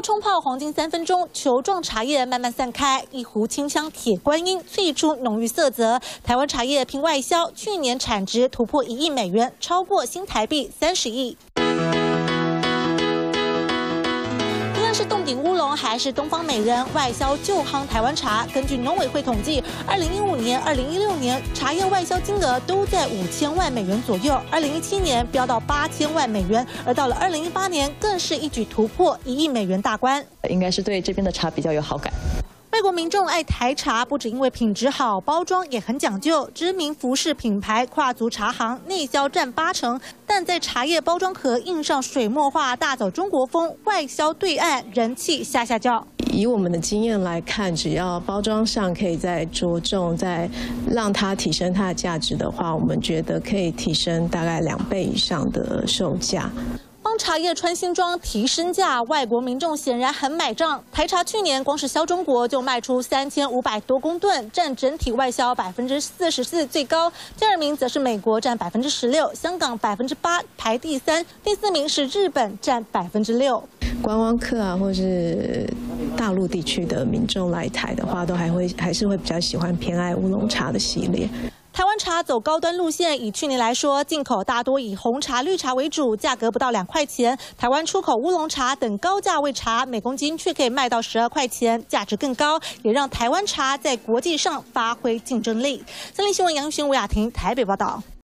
冲泡黄金三分钟，球状茶叶慢慢散开，一壶清香铁观音萃出浓郁色泽。台湾茶叶凭外销，去年产值突破一亿美元，超过新台币三十亿。是洞顶乌龙还是东方美人？外销旧夯台湾茶。根据农委会统计，二零一五年、二零一六年茶叶外销金额都在五千万美元左右，二零一七年飙到八千万美元，而到了二零一八年更是一举突破一亿美元大关。应该是对这边的茶比较有好感。外国民众爱台茶，不只因为品质好，包装也很讲究。知名服饰品牌跨足茶行，内销占八成，在茶叶包装盒印上水墨画，大走中国风，外销对岸人气下下叫。以我们的经验来看，只要包装上可以再着重，再让它提升它的价值的话，我们觉得可以提升大概两倍以上的售价。茶叶穿新装提身价，外国民众显然很买账。台茶去年光是销中国就卖出三千五百多公吨，占整体外销百分之四十四，最高。第二名则是美国，占百分之十六，香港百分之八，排第三。第四名是日本，占百分之六。观光客啊，或是大陆地区的民众来台的话，都还会还是会比较喜欢偏爱乌龙茶的系列。它走高端路线，以去年来说，进口大多以红茶、绿茶为主，价格不到两块钱。台湾出口乌龙茶等高价位茶，每公斤却可以卖到十二块钱，价值更高，也让台湾茶在国际上发挥竞争力。三立新闻杨玉勋、吴雅婷台北报道。